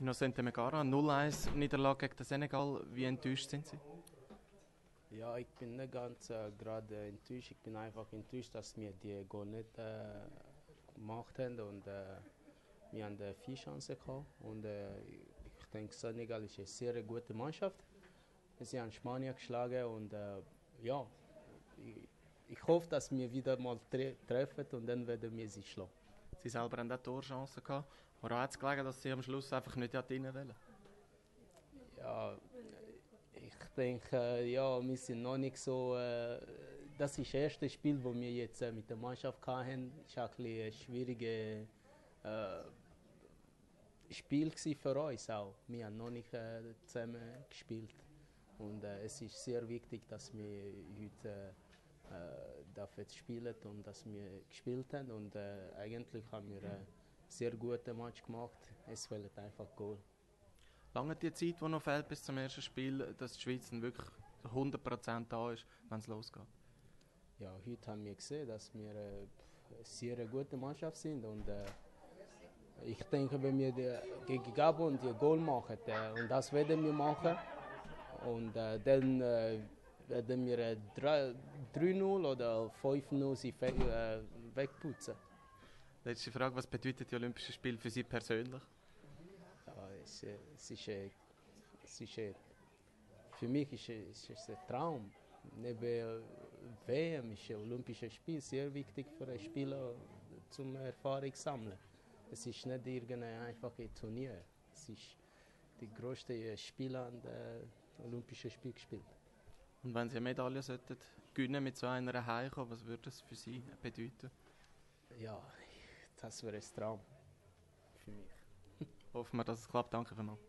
Innocente Megara, 0-1 Niederlage gegen den Senegal. Wie enttäuscht sind Sie? Ja, ich bin nicht ganz äh, gerade enttäuscht. Ich bin einfach enttäuscht, dass wir die Goal nicht äh, gemacht haben. Und, äh, wir haben äh, vier Chancen gehabt. Und äh, ich denke, Senegal ist eine sehr gute Mannschaft. Sie haben Spanien geschlagen und äh, ja, ich, ich hoffe, dass wir wieder mal tre treffen und dann werden wir sie schlagen. Sie selber haben auch Torchancen gehabt. Woran hat es gelegen, dass Sie am Schluss einfach nicht rein wollen? Ja, ich denke, ja, wir sind noch nicht so. Äh, das ist das erste Spiel, das wir jetzt äh, mit der Mannschaft hatten. Es war ein, schwieriges äh, Spiel für uns auch. Wir haben noch nicht äh, zusammen gespielt. Und äh, es ist sehr wichtig, dass wir heute äh, dafür spielen und dass wir gespielt haben. Und äh, eigentlich haben wir einen sehr guten Match gemacht. Es fehlt einfach Goal. Lange die Zeit, die noch fehlt bis zum ersten Spiel, dass die Schweiz dann wirklich 100% da ist, wenn es losgeht? Ja, heute haben wir gesehen, dass wir äh, eine sehr gute Mannschaft sind und äh, ich denke, wenn wir die, gegen Gabon die Goal machen, äh, und das werden wir machen, und äh, dann werden wir 3-0 oder 5-0 sie äh, wegputzen. Letzte Frage, was bedeutet die Olympischen Spiele für Sie persönlich? Ja, es, es, ist, es ist, für mich ist es, ist ein Traum. Neben WM ist ein Olympisches Spiel sehr wichtig für einen Spieler zum Erfahrung sammeln. Es ist nicht irgendein einfaches Turnier. Es ist die größte Spiel an der Olympischen Spiel gespielt. Und wenn Sie eine Medaille sollten gewinnen mit so einer heimkommen, was würde das für Sie bedeuten? Ja, das wäre ein Traum für mich. Hoffen wir, dass es klappt. Danke vielmals.